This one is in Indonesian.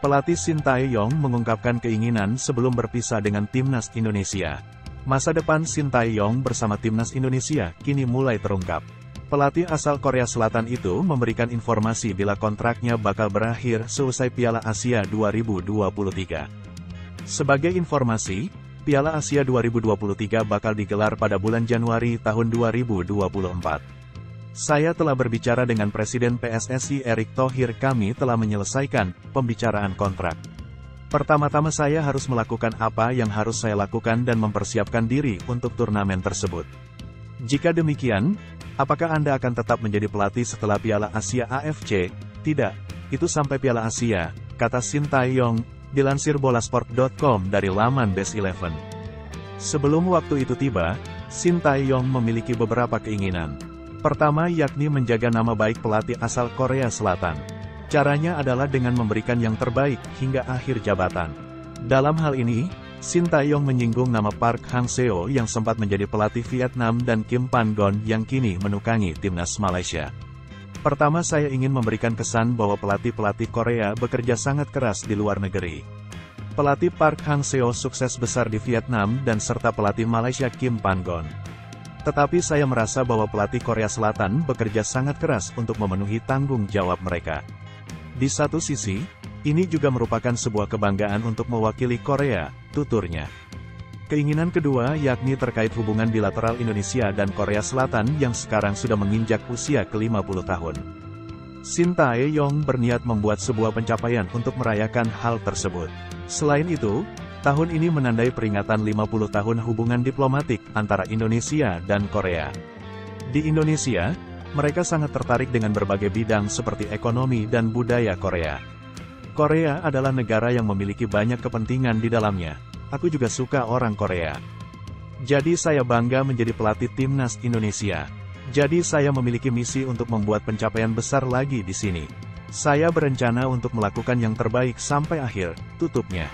Pelatih Sintayong mengungkapkan keinginan sebelum berpisah dengan timnas Indonesia. Masa depan Sintayong bersama timnas Indonesia kini mulai terungkap. Pelatih asal Korea Selatan itu memberikan informasi bila kontraknya bakal berakhir seusai Piala Asia 2023. Sebagai informasi, Piala Asia 2023 bakal digelar pada bulan Januari tahun 2024. Saya telah berbicara dengan Presiden PSSI Erick Thohir kami telah menyelesaikan pembicaraan kontrak. Pertama-tama saya harus melakukan apa yang harus saya lakukan dan mempersiapkan diri untuk turnamen tersebut. Jika demikian, apakah Anda akan tetap menjadi pelatih setelah Piala Asia AFC? Tidak, itu sampai Piala Asia, kata Sintayong, dilansir bolasport.com dari laman Best Eleven. Sebelum waktu itu tiba, Sintayong memiliki beberapa keinginan. Pertama yakni menjaga nama baik pelatih asal Korea Selatan. Caranya adalah dengan memberikan yang terbaik hingga akhir jabatan. Dalam hal ini, Shin Tae-yong menyinggung nama Park Hang-seo yang sempat menjadi pelatih Vietnam dan Kim Pan-gon yang kini menukangi timnas Malaysia. Pertama saya ingin memberikan kesan bahwa pelatih-pelatih Korea bekerja sangat keras di luar negeri. Pelatih Park Hang-seo sukses besar di Vietnam dan serta pelatih Malaysia Kim Pan-gon. Tetapi saya merasa bahwa pelatih Korea Selatan bekerja sangat keras untuk memenuhi tanggung jawab mereka. Di satu sisi, ini juga merupakan sebuah kebanggaan untuk mewakili Korea, tuturnya. Keinginan kedua yakni terkait hubungan bilateral Indonesia dan Korea Selatan yang sekarang sudah menginjak usia ke-50 tahun. Shin Tae-yong berniat membuat sebuah pencapaian untuk merayakan hal tersebut. Selain itu, Tahun ini menandai peringatan 50 tahun hubungan diplomatik antara Indonesia dan Korea. Di Indonesia, mereka sangat tertarik dengan berbagai bidang seperti ekonomi dan budaya Korea. Korea adalah negara yang memiliki banyak kepentingan di dalamnya. Aku juga suka orang Korea. Jadi saya bangga menjadi pelatih timnas Indonesia. Jadi saya memiliki misi untuk membuat pencapaian besar lagi di sini. Saya berencana untuk melakukan yang terbaik sampai akhir, tutupnya.